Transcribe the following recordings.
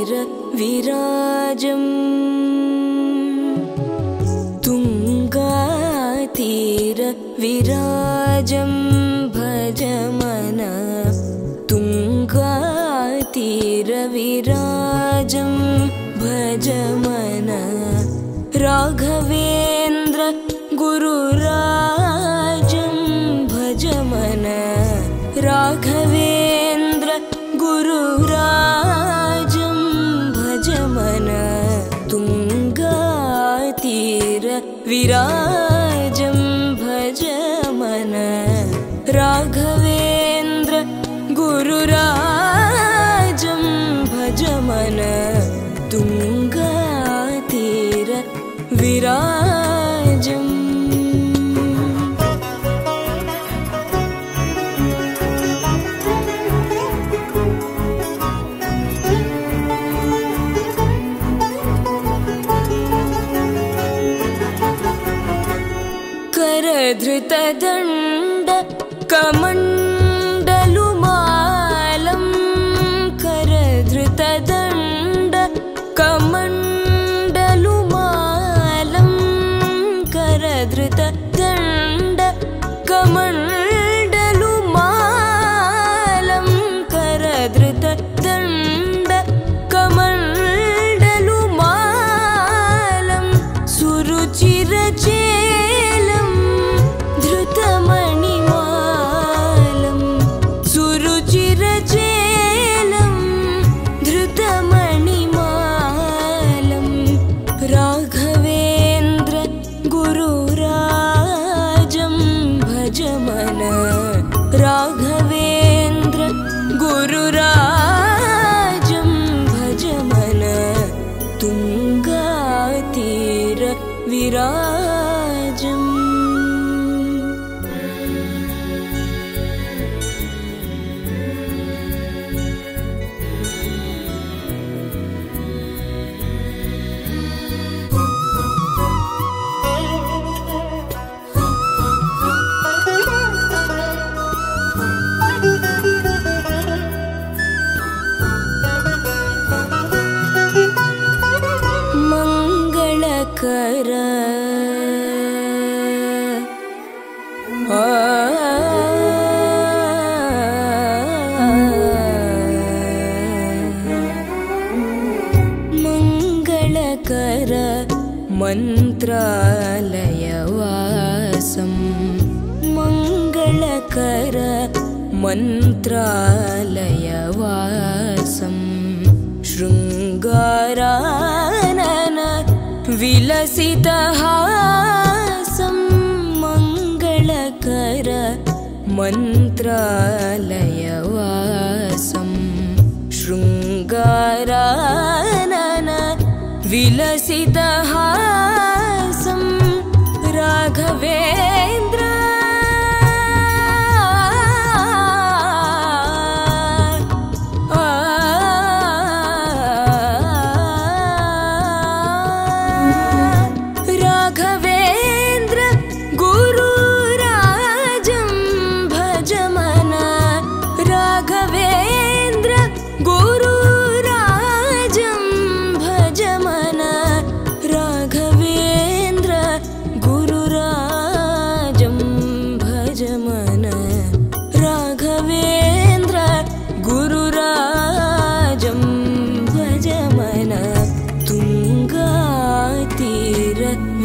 तुङ्गातीर विराजम्। तुङ्गातीर विराजं भज मन तुङ्गातीर विराजं भज मन राघवेन्द्र गुरुराजं भज मन राघवेन्द्र तुङ्गातीर विराजं भज मन। राघवेन्द्र गुरुराजं करधृतदण्ड कमण्डलुमालं करधृतदण्ड कमण्डलुमालं करधृतदण्ड कमण्डलुमालं करधृतदण्ड कमण्डलुमालं सुरुचिरचेलं मङ्गलकर मन्त्रालयवासं मङ्गलकर मन्त्रालयवासं शृङ्गारानन विलसितहासं मङ्गलकर मन्त्रालयवासं शृङ्गारानन विलसितहासं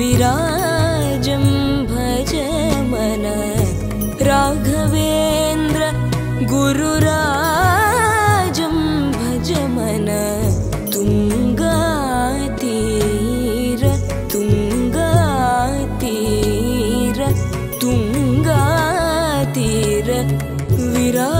विराजं भज मन। राघवेन्द्र गुरुराजं भज मन। तुङ्गातीर तुङ्गातीर तुङ्गातीर। विरा